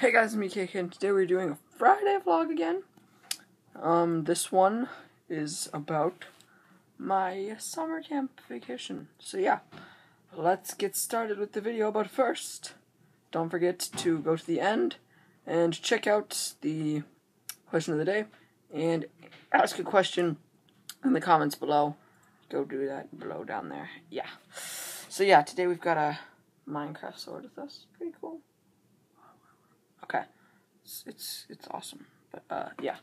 Hey guys, it's me KK, and today we're doing a Friday vlog again. Um, this one is about my summer camp vacation. So yeah, let's get started with the video, but first, don't forget to go to the end and check out the question of the day and ask a question in the comments below. Go do that below down there. Yeah. So yeah, today we've got a Minecraft sword with us. Pretty cool. It's it's, it's awesome. But uh, yeah.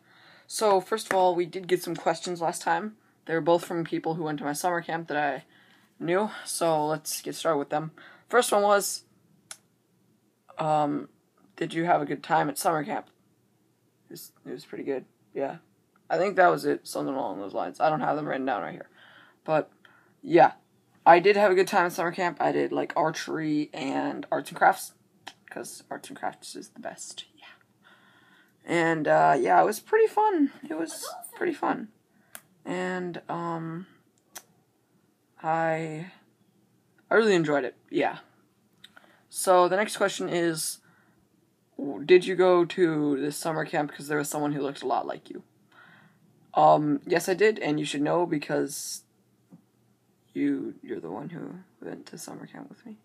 So first of all, we did get some questions last time. They were both from people who went to my summer camp that I knew. So let's get started with them. First one was, um, did you have a good time at summer camp? It was, it was pretty good. Yeah, I think that was it. Something along those lines. I don't have them written down right here, but yeah, I did have a good time at summer camp. I did like archery and arts and crafts because arts and crafts is the best. And uh, yeah, it was pretty fun. It was pretty fun. And um I I really enjoyed it. Yeah. So the next question is did you go to this summer camp because there was someone who looked a lot like you? Um yes I did and you should know because you you're the one who went to summer camp with me.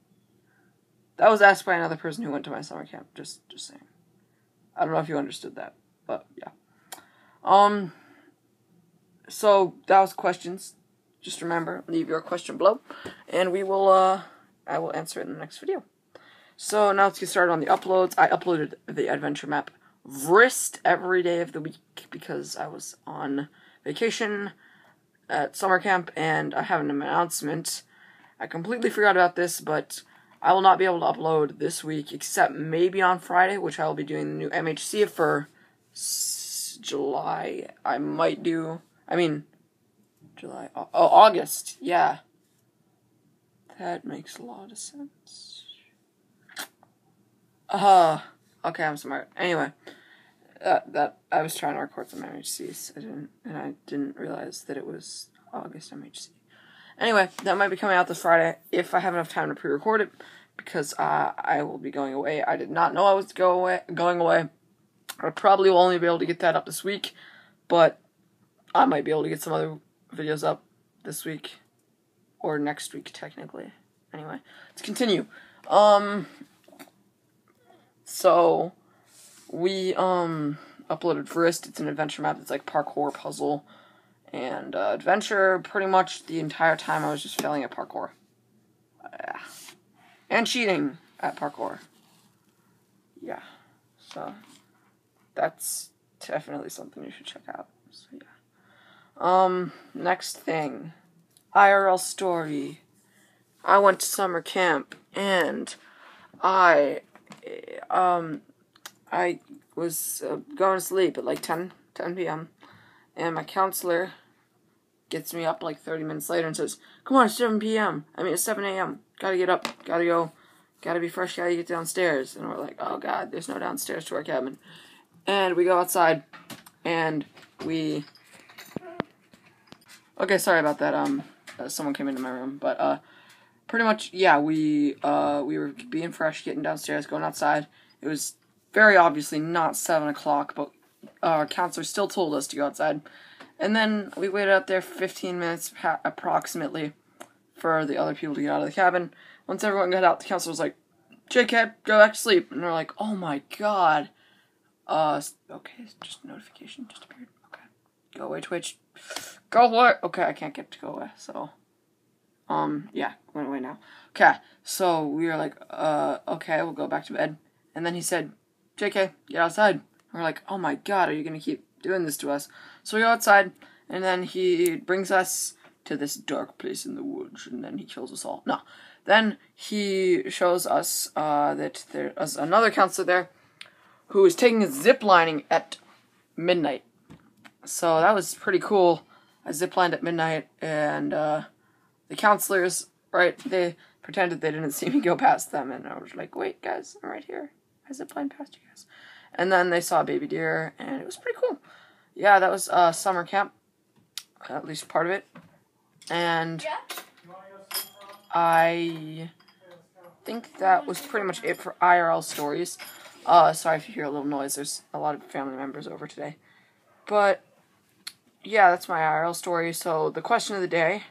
That was asked by another person who went to my summer camp. Just, just saying. I don't know if you understood that, but yeah. Um. So that was questions. Just remember, leave your question below, and we will. Uh, I will answer it in the next video. So now let's get started on the uploads. I uploaded the adventure map Vrist every day of the week because I was on vacation at summer camp, and I have an announcement. I completely forgot about this, but I will not be able to upload this week except maybe on Friday, which I will be doing the new MHC for s- July. I might do, I mean, July, oh, August, yeah. That makes a lot of sense. Uh, okay, I'm smart. Anyway, uh, that I was trying to record some MHCs. I didn't, and I didn't realize that it was August MHC. Anyway, that might be coming out this Friday if I have enough time to pre-record it, because uh, I will be going away. I did not know I was go away, going away. I probably will only be able to get that up this week, but I might be able to get some other videos up this week or next week, technically. Anyway, let's continue. Um, so we um uploaded first. It's an adventure map. It's like parkour puzzle and uh, adventure pretty much the entire time I was just failing at parkour. Uh, and cheating at parkour. Yeah. So that's definitely something you should check out. So yeah. Um next thing. IRL story. I went to summer camp and I um I was uh, going to sleep at like 10 10 p.m. and my counselor gets me up like 30 minutes later and says, Come on, it's 7 p.m. I mean, it's 7 a.m. Gotta get up. Gotta go. Gotta be fresh. Gotta get downstairs. And we're like, Oh, God, there's no downstairs to our cabin. And we go outside and we. Okay, sorry about that. Um, uh, someone came into my room, but uh, pretty much, yeah, we uh we were being fresh, getting downstairs, going outside. It was very obviously not seven o'clock, but our counselor still told us to go outside. And then we waited out there 15 minutes approximately for the other people to get out of the cabin. Once everyone got out, the counselor was like, JK, go back to sleep. And we're like, oh my god. Uh, okay, just notification just appeared. Okay. Go away, Twitch. Go away. Okay, I can't get to go away, so. Um, yeah, went away now. Okay, so we were like, uh, okay, we'll go back to bed. And then he said, JK, get outside. We're like, oh my god, are you gonna keep doing this to us. So we go outside, and then he brings us to this dark place in the woods, and then he kills us all. No. Then he shows us uh, that there's another counselor there who is taking a zip lining at midnight. So that was pretty cool. I zip lined at midnight, and uh, the counselors, right, they pretended they didn't see me go past them, and I was like, wait, guys, I'm right here. I zip lined past you guys. And then they saw a baby deer, and it was pretty cool. Yeah, that was uh, summer camp, at least part of it. And I think that was pretty much it for IRL stories. Uh, sorry if you hear a little noise. There's a lot of family members over today. But yeah, that's my IRL story. So the question of the day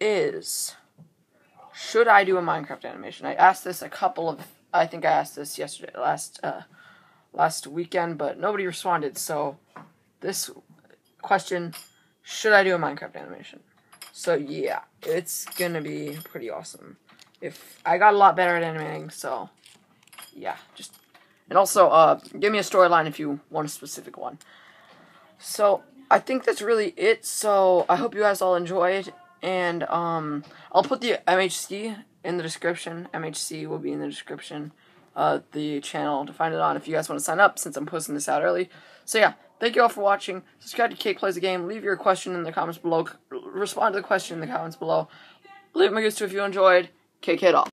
is should I do a Minecraft animation? I asked this a couple of I think I asked this yesterday last uh last weekend, but nobody responded. So this question, should I do a Minecraft animation? So yeah, it's to be pretty awesome. If I got a lot better at animating, so yeah, just and also uh give me a storyline if you want a specific one. So I think that's really it. So I hope you guys all enjoyed, and um, I'll put the MHC in the description. MHC will be in the description. Uh, the channel to find it on if you guys want to sign up since I'm posting this out early. So yeah, thank you all for watching. Subscribe to Cake Plays a Game. Leave your question in the comments below. Respond to the question in the comments below. Leave my goose if you enjoyed. Cake it off.